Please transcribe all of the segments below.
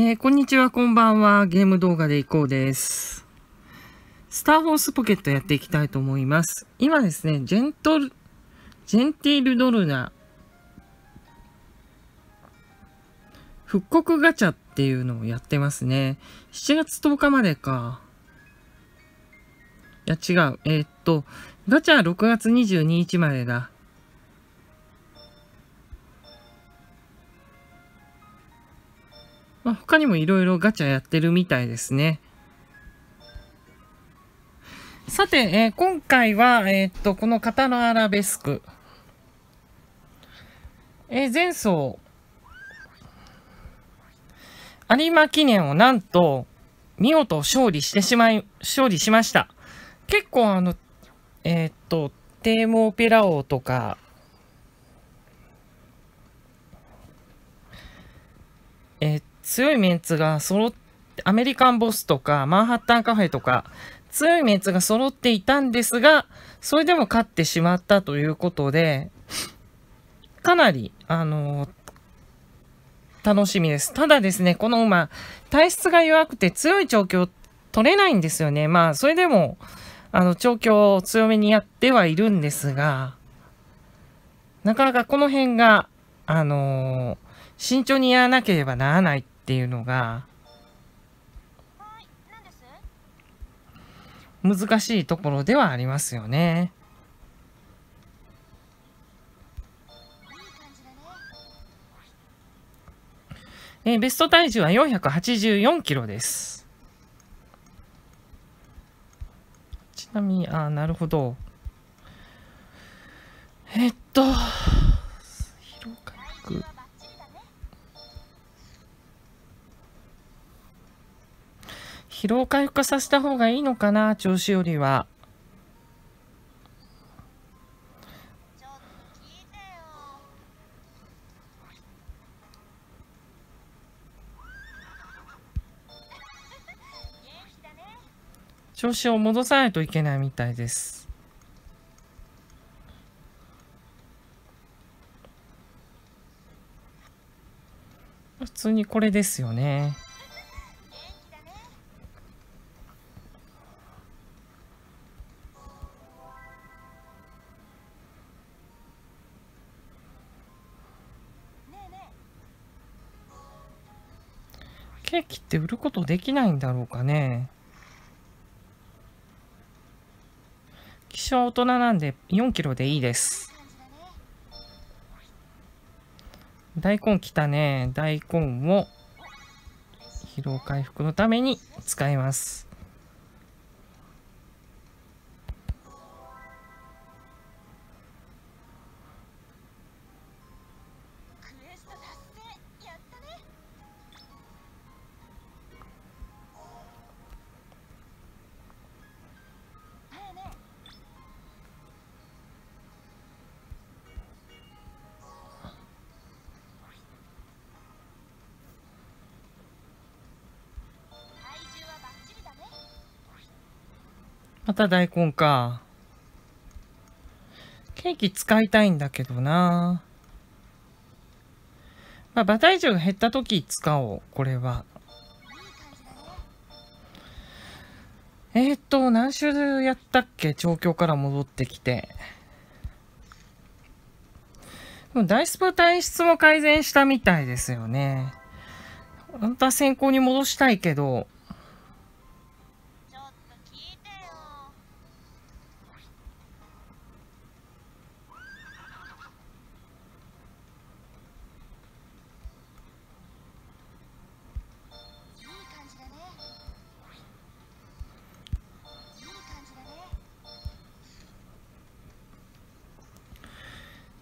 えー、こんにちは、こんばんは。ゲーム動画でいこうです。スターホースポケットやっていきたいと思います。今ですね、ジェントル、ジェンティールドルナ、復刻ガチャっていうのをやってますね。7月10日までか。いや、違う。えー、っと、ガチャ6月22日までだ。まあ、他にもいろいろガチャやってるみたいですね。さて、えー今回は、えーっと、このカタラアラベスク。えー前走、有馬記念をなんと、見事勝利してしまい、勝利しました。結構あの、えーっと、テームオペラ王とか、えー強いメンツが揃って、アメリカンボスとか、マンハッタンカフェとか、強いメンツが揃っていたんですが、それでも勝ってしまったということで、かなり、あのー楽しみです。ただですね、この馬、体質が弱くて強い調教取れないんですよね。まあ、それでも、あの、調教を強めにやってはいるんですが、なかなかこの辺が、あのー慎重にやらなければならないっていうのが難しいところではありますよね。えーベスト体重は484キロです。ちなみに、あーなるほど。えっと、疲労回復させた方がいいのかな、調子よりは。調子を戻さないといけないみたいです。普通にこれですよね。ケーキって売ることできないんだろうかね。希少大人なんで4キロでいいです。大根きたね。大根を疲労回復のために使います。また大根か。ケーキ使いたいんだけどな。まあ、馬体重が減った時使おう、これは。えー、っと、何周やったっけ？調教から戻ってきて。もダイスプ体質も改善したみたいですよね。本当は先行に戻したいけど、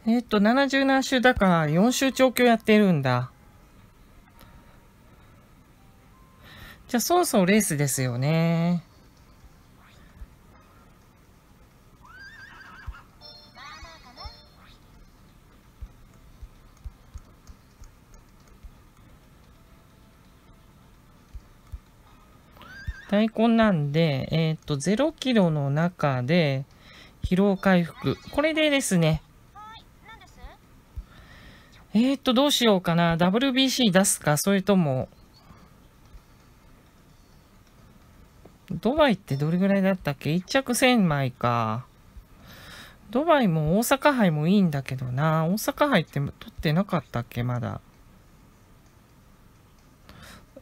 えっと、70何週だから4週調教やってるんだ。じゃあ、そろそろレースですよね。大根なんで、えーっと、0キロの中で疲労回復。これでですね、えー、っと、どうしようかな。WBC 出すか、それとも、ドバイってどれぐらいだったっけ ?1 着1000枚か。ドバイも大阪杯もいいんだけどな。大阪杯って取ってなかったっけ？まだ。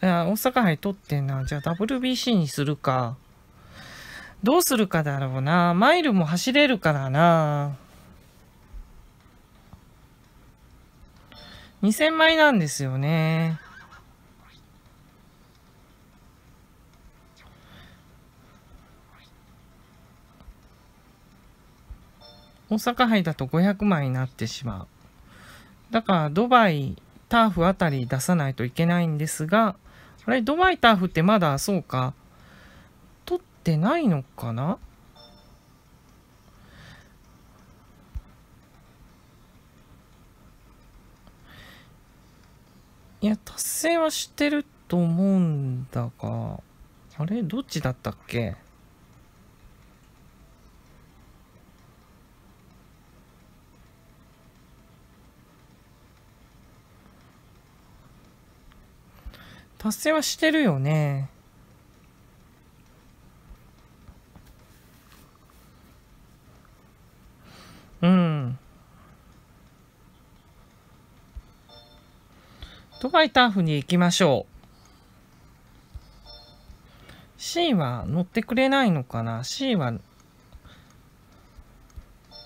いや、大阪杯取ってんな。じゃあ WBC にするか。どうするかだろうな。マイルも走れるからな。2000枚なんですよね。大阪杯だと500枚になってしまう。だからドバイ、ターフあたり出さないといけないんですが、あれ、ドバイターフってまだそうか、取ってないのかな？いや、達成はしてると思うんだが、あれ？どっちだったっけ？達成はしてるよね。うん。ドバイターフに行きましょう。C は乗ってくれないのかな ?C は、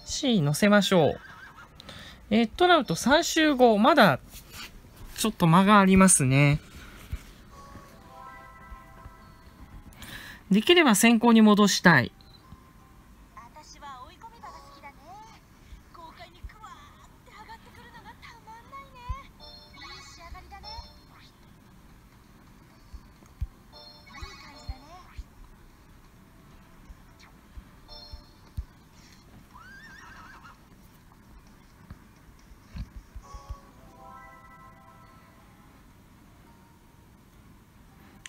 C 乗せましょう。えー、トラウト3週後、まだちょっと間がありますね。できれば先行に戻したい。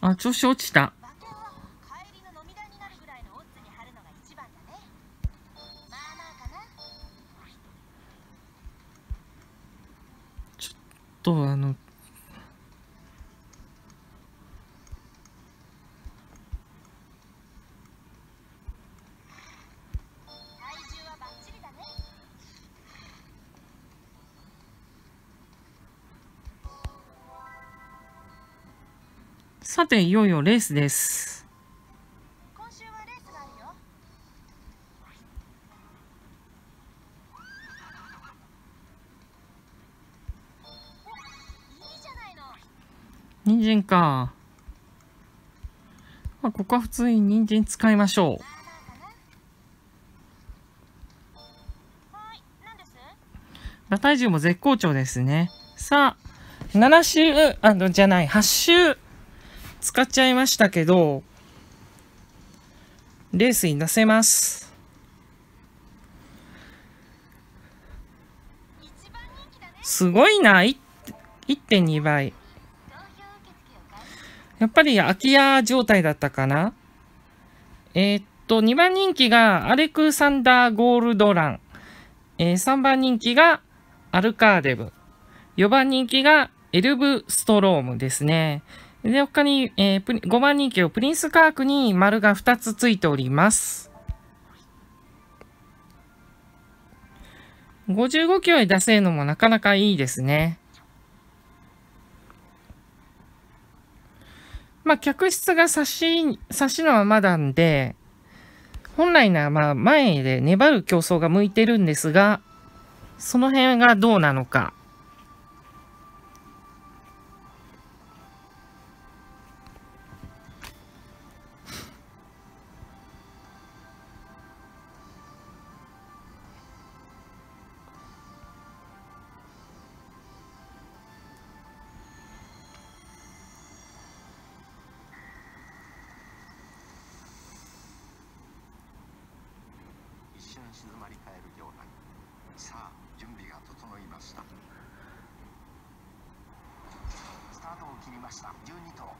あ、調子落ちた。さていよいよレースです人参か。まあ、ここは普通に人参使いましょう。馬体重も絶好調ですね。さあ、7周、あの、じゃない、8周使っちゃいましたけど、レースに出せます。すごいな、1.2倍。やっぱり空き家状態だったかなえー、っと、2番人気がアレクサンダー・ゴールドラン。えー、3番人気がアルカーデブ。4番人気がエルブ・ストロームですね。で、他に、えー、5番人気をプリンスカークに丸が2つついております。55キロで出せるのもなかなかいいですね。まあ、客室が差し、差しのままなんで、本来ならまあ前で粘る競争が向いてるんですが、その辺がどうなのか。静まり返るようなさあ準備が整いました。スタートを切りました。12頭。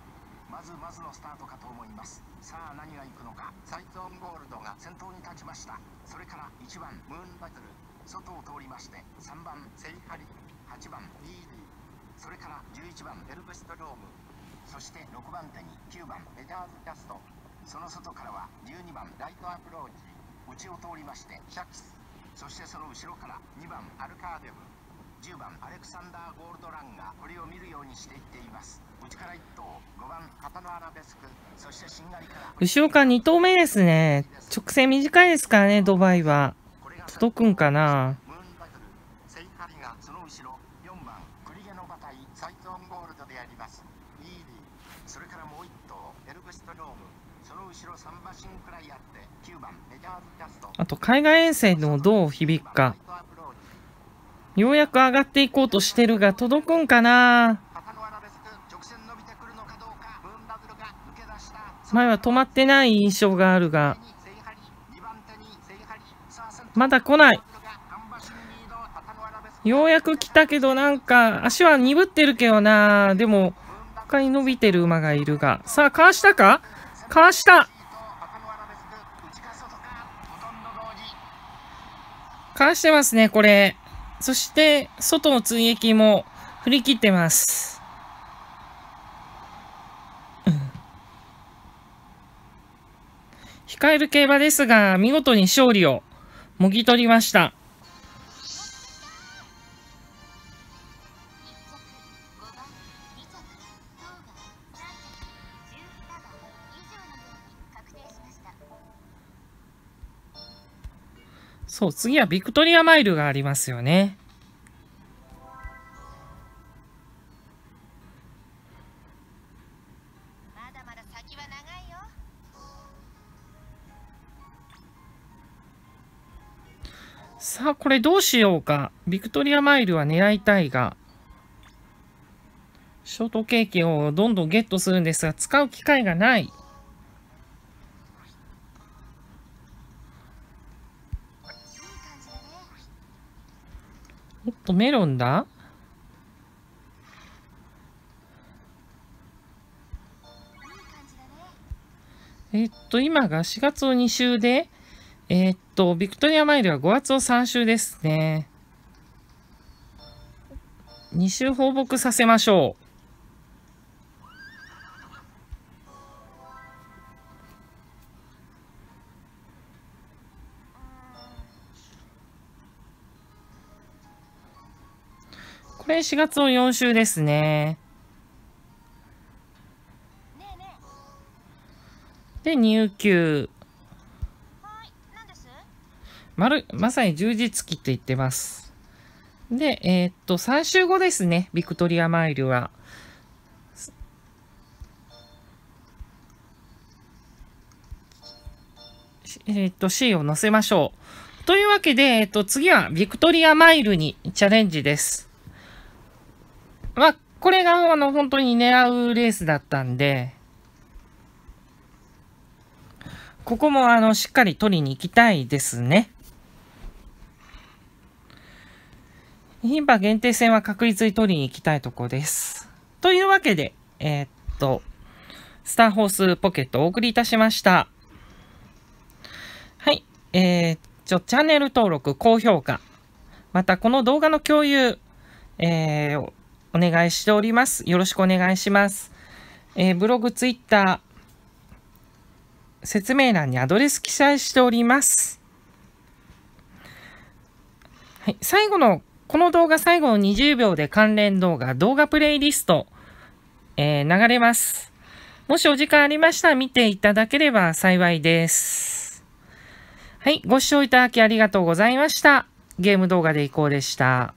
まずまずのスタートかと思います。さあ何がいくのか。サイトオンゴールドが先頭に立ちました。それから1番ムーンバトル。外を通りまして3番セイハリ8番 DD それから11番エルベストローム。そして6番手に9番メジャーズキャスト。その外からは12番ライトアプローチ。内を通りましてシャッキスそしてその後ろから2番アルカーデム10番アレクサンダー・ゴールドランがこれを見るようにしていっています。内から1頭5番カタノアラベスク。そしてしんがりから後ろから2頭目ですね。直線短いですからね、ドバイは。届くんかなムーンバトルセイハリがその後ろ4番クリゲノバタイサイトンゴールドでありますイーリーそれからもう1頭エルブストロームその後ろ3馬身くらいあって9番メジャーズキャストあと、海外遠征のどう響くか。ようやく上がっていこうとしてるが、届くんかな前は止まってない印象があるが、まだ来ない。ようやく来たけど、なんか、足は鈍ってるけどな。でも、他に伸びてる馬がいるが。さあ、かわしたか？かわしたかわしてますね、これ。そして、外の追撃も振り切ってます。控える競馬ですが、見事に勝利をもぎ取りました。そう、次はビクトリアマイルがありますよね。さあ、これどうしようか。ビクトリアマイルは狙いたいが、ショートケーキをどんどんゲットするんですが、使う機会がない。おっと、メロンだ？えっと、今が4月を2週で、えっと、ビクトリアマイルは5月を3週ですね。2週放牧させましょう。4月を4週ですね。で、入球。まる、まさに充実期って言ってます。で、えーっと、3週後ですね、ビクトリアマイルは。えーっと、C を載せましょう。というわけで、えっと、次はビクトリアマイルにチャレンジです。まあ、これが、あの、本当に狙うレースだったんで、ここも、あの、しっかり取りに行きたいですね。牝馬限定戦は確実に取りに行きたいところです。というわけで、えーっと、スターホースポケットをお送りいたしました。はい。えー、ちょ、チャンネル登録、高評価、またこの動画の共有、えー、お願いしております。よろしくお願いします。えー、ブログ、ツイッター、説明欄にアドレス記載しております。はい、最後の、この動画最後の20秒で関連動画、動画プレイリスト、えー流れます。もしお時間ありましたら見ていただければ幸いです。はい、ご視聴いただきありがとうございました。ゲーム動画でいこうでした。